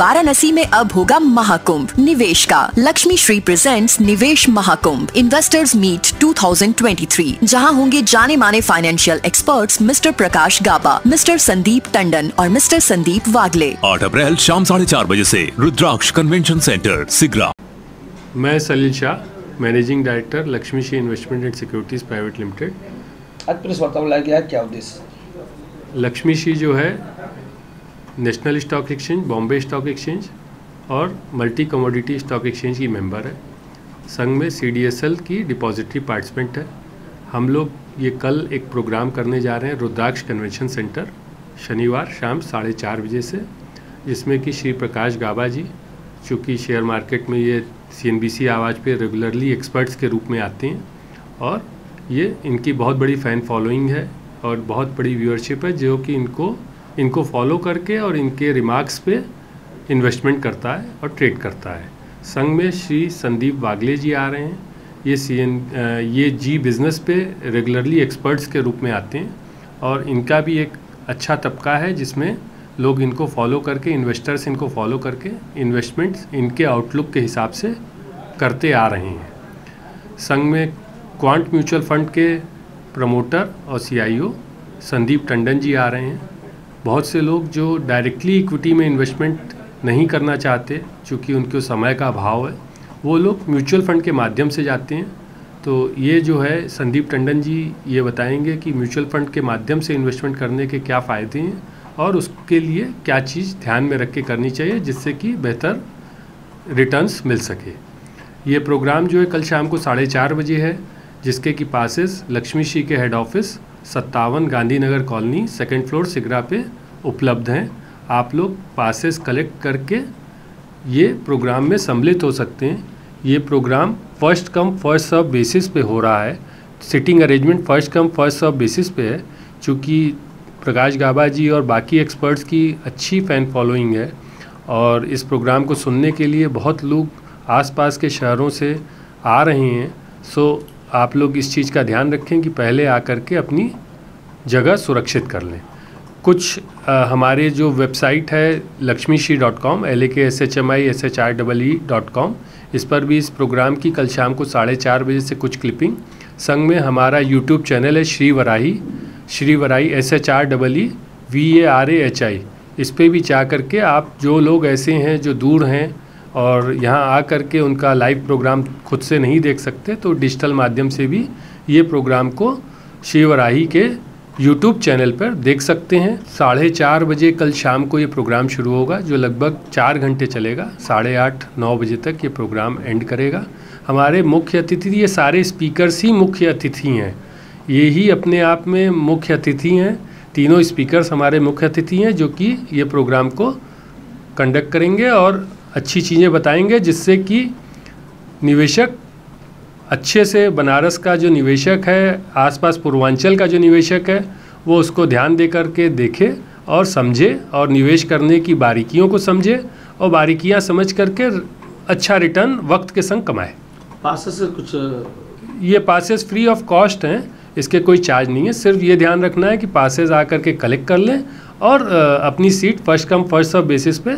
वाराणसी में अब होगा महाकुंभ निवेश का। लक्ष्मी श्री प्रेजेंट्स निवेश महाकुंभ। इन्वेस्टर्स मीट 2023 जहाँ होंगे जाने माने financial experts mister Prakash Gaba mister Sandeep Tandon और मिस्टर संदीप वागले। आठ अप्रैल शाम साढ़े चार बजे से रुद्राक्ष कन्वेंशन सेंटर सिगरा। मैं Salil Shah managing director Lakshmi Shri investment and securities private limited आज प्रेस वार्ता बुलाया गया क्या उद्देश्य? लक्ष्मी श्री जो है national stock exchange, Bombay stock exchange और मल्टी कमोडिटी स्टॉक एक्सचेंज की मेंबर है। संघ में सीडीएसएल की डिपॉजिटरी पार्टिसिपेंट है। हम लोग ये कल एक प्रोग्राम करने जा रहे हैं, रुद्राक्ष कन्वेंशन सेंटर, शनिवार शाम साढ़े चार बजे से, जिसमें कि श्री प्रकाश गाबा जी, चूँकि शेयर मार्केट में ये सी एन आवाज़ पे रेगुलरली एक्सपर्ट्स के रूप में आते हैं और ये इनकी बहुत बड़ी फ़ैन फॉलोइंग है और बहुत बड़ी व्यूअरशिप है, जो कि इनको इनको फॉलो करके और इनके रिमार्क्स पे इन्वेस्टमेंट करता है और ट्रेड करता है। संघ में श्री संदीप वागले जी आ रहे हैं। ये सी एन ये जी बिज़नेस पे रेगुलरली एक्सपर्ट्स के रूप में आते हैं और इनका भी एक अच्छा तबका है जिसमें लोग इनको फॉलो करके इन्वेस्टर्स इनको फॉलो करके इन्वेस्टमेंट्स इनके आउटलुक के हिसाब से करते आ रहे हैं। संघ में क्वांट म्यूचुअल फंड के प्रमोटर और सीईओ संदीप टंडन जी आ रहे हैं। बहुत से लोग जो डायरेक्टली इक्विटी में इन्वेस्टमेंट नहीं करना चाहते, चूँकि उनके समय का अभाव है, वो लोग म्यूचुअल फंड के माध्यम से जाते हैं। तो ये जो है, संदीप टंडन जी ये बताएँगे कि म्यूचुअल फंड के माध्यम से इन्वेस्टमेंट करने के क्या फ़ायदे हैं और उसके लिए क्या चीज़ ध्यान में रख के करनी चाहिए जिससे कि बेहतर रिटर्न्स मिल सके। ये प्रोग्राम जो है, कल शाम को साढ़े चार बजे है, जिसके कि पासेस लक्ष्मी श्री के हेड ऑफ़िस सत्तावन Gandhinagar colony second floor Sigra पे उपलब्ध हैं। आप लोग पासेस कलेक्ट करके ये प्रोग्राम में सम्मिलित हो सकते हैं। ये program first come first serve basis पे हो रहा है। Sitting arrangement first come first serve basis पे है। चूँकि प्रकाश गाबा जी और बाकी एक्सपर्ट्स की अच्छी फ़ैन फॉलोइंग है और इस प्रोग्राम को सुनने के लिए बहुत लोग आसपास के शहरों से आ रहे हैं। सो आप लोग इस चीज़ का ध्यान रखें कि पहले आकर के अपनी जगह सुरक्षित कर लें। कुछ आ, हमारे जो वेबसाइट है Lakshmi Shri dot com L A K S H M I S H R double E dot com इस पर भी इस प्रोग्राम की कल शाम को साढ़े चार बजे से कुछ क्लिपिंग। संग में हमारा यूट्यूब चैनल है Shri Varahi Shri Varahi S H R double E V A R A H I इस पर भी जा कर के आप जो लोग ऐसे हैं जो दूर हैं और यहाँ आ कर के उनका लाइव प्रोग्राम खुद से नहीं देख सकते तो डिजिटल माध्यम से भी ये प्रोग्राम को शिवराही के यूट्यूब चैनल पर देख सकते हैं। साढ़े चार बजे कल शाम को ये प्रोग्राम शुरू होगा, जो लगभग चार घंटे चलेगा। साढ़े आठ, नौ बजे तक ये प्रोग्राम एंड करेगा। हमारे मुख्य अतिथि, ये सारे स्पीकर्स ही मुख्य अतिथि हैं। ये ही अपने आप में मुख्य अतिथि हैं। तीनों स्पीकर्स हमारे मुख्य अतिथि हैं, जो कि ये प्रोग्राम को कंडक्ट करेंगे और अच्छी चीज़ें बताएँगे जिससे कि निवेशक अच्छे से बनारस का जो निवेशक है आसपास पूर्वांचल का जो निवेशक है वो उसको ध्यान दे करके देखे और समझे और निवेश करने की बारीकियों को समझे और बारीकियाँ समझ करके अच्छा रिटर्न वक्त के संग कमाए। पासेस कुछ ये पासेस फ्री ऑफ़ कॉस्ट हैं इसके कोई चार्ज नहीं है। सिर्फ़ ये ध्यान रखना है कि पासेज आकर के कलेक्ट कर लें और अपनी seat first come first serve basis पे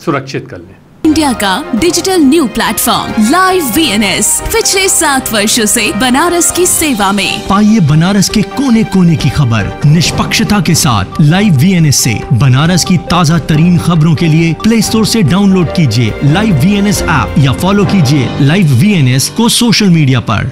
सुरक्षित कर लें। इंडिया का digital new platform live VNS पिछले सात वर्षों से बनारस की सेवा में। पाइए बनारस के कोने कोने की खबर निष्पक्षता के साथ। लाइव वीएनएस से बनारस की ताज़ा तरीन खबरों के लिए प्ले स्टोर से डाउनलोड कीजिए लाइव वीएनएस ऐप या फॉलो कीजिए लाइव वीएनएस को सोशल मीडिया पर।